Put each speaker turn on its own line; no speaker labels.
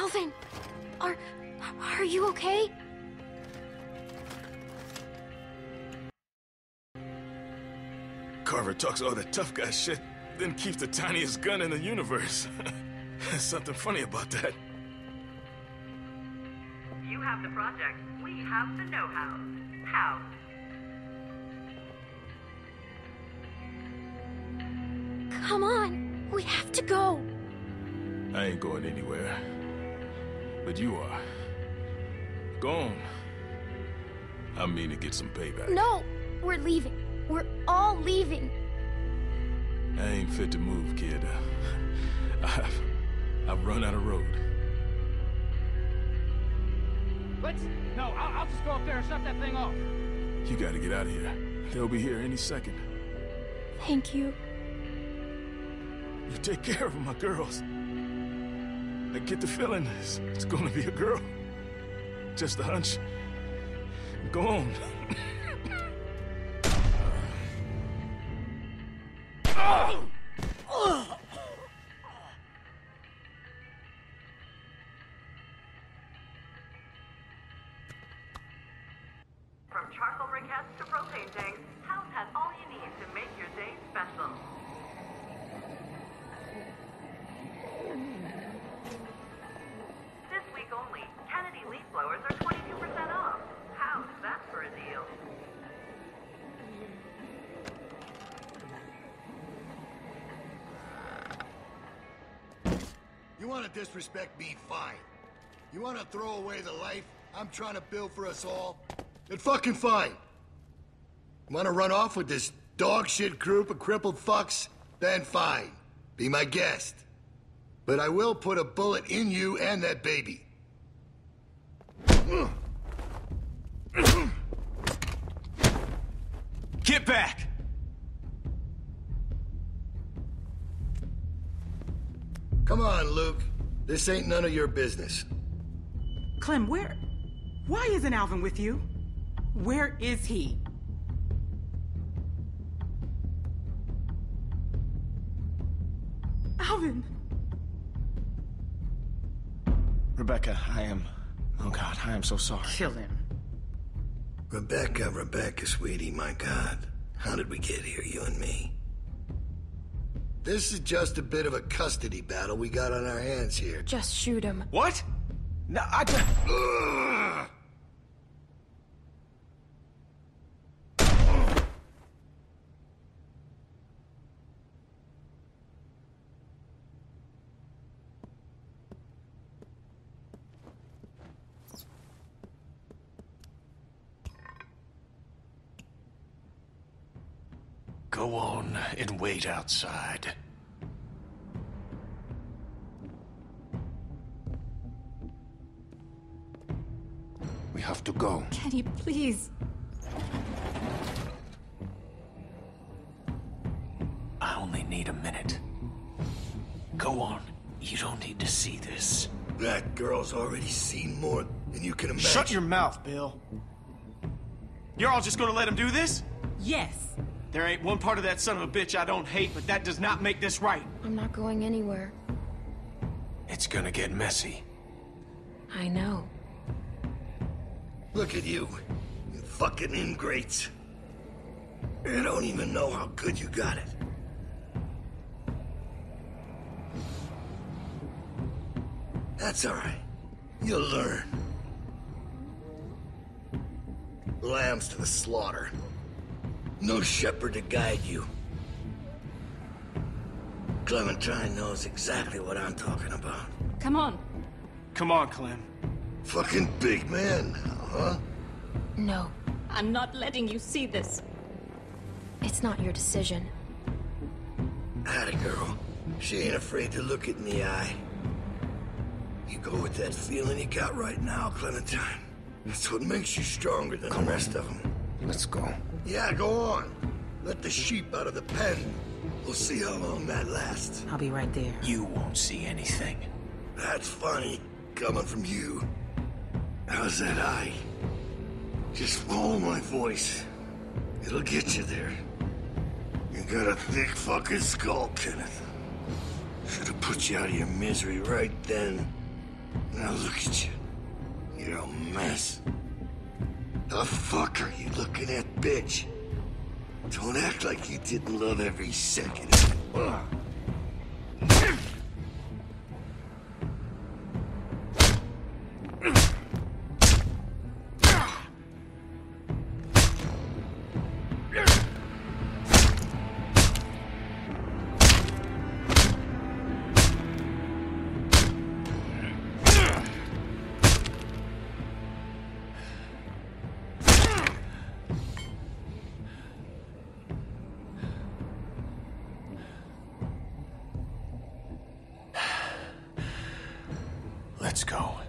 Alvin, are are you okay?
Carver talks all that tough guy shit, then keeps the tiniest gun in the universe. There's something funny about that.
You have the project. We have the know-how. How?
Come on, we have to go.
I ain't going anywhere. But you are. Gone. I mean to get some payback.
No, we're leaving. We're all leaving.
I ain't fit to move, kid. I've, I've run out of road.
Let's... No, I'll, I'll just go up there and shut that thing off.
You gotta get out of here. They'll be here any second.
Thank you.
You take care of my girls. I get the feeling it's, it's gonna be a girl. Just a hunch. Go on.
From charcoal briquettes to propane tanks, Howe's has all you need to make your day special.
You want to disrespect me, fine. You want to throw away the life I'm trying to build for us all? Then fucking fine. Want to run off with this dog shit group of crippled fucks? Then fine. Be my guest. But I will put a bullet in you and that baby.
Get back!
Come on, Luke. This ain't none of your business.
Clem, where... Why isn't Alvin with you? Where is he? Alvin!
Rebecca, I am... Oh God, I am so sorry.
Kill him.
Rebecca, Rebecca, sweetie, my God. How did we get here, you and me? This is just a bit of a custody battle we got on our hands here.
Just shoot him.
What? No, I... Go on and wait outside. We have to go.
Kenny, please.
I only need a minute. Go on. You don't need to see this.
That girl's already seen more than you can imagine.
Shut your mouth, Bill. You're all just gonna let him do this?
Yes.
There ain't one part of that son of a bitch I don't hate, but that does not make this right.
I'm not going anywhere.
It's gonna get messy.
I know.
Look at you. You fucking ingrates. You don't even know how good you got it. That's alright. You'll learn. Lambs to the slaughter. No shepherd to guide you. Clementine knows exactly what I'm talking about.
Come on.
Come on, Clem.
Fucking big man now, huh?
No,
I'm not letting you see this.
it's not your decision.
Atta girl. She ain't afraid to look it in the eye. You go with that feeling you got right now, Clementine. That's what makes you stronger than the rest of them.
Let's go.
Yeah, go on. Let the sheep out of the pen. We'll see how long that lasts.
I'll be right there.
You won't see anything.
That's funny, coming from you. How's that eye? Just follow my voice. It'll get you there. You got a thick fucking skull, Kenneth. Should have put you out of your misery right then. Now look at you. You're a mess. The fuck are you looking at, bitch? Don't act like you didn't love every second of it.
Let's go.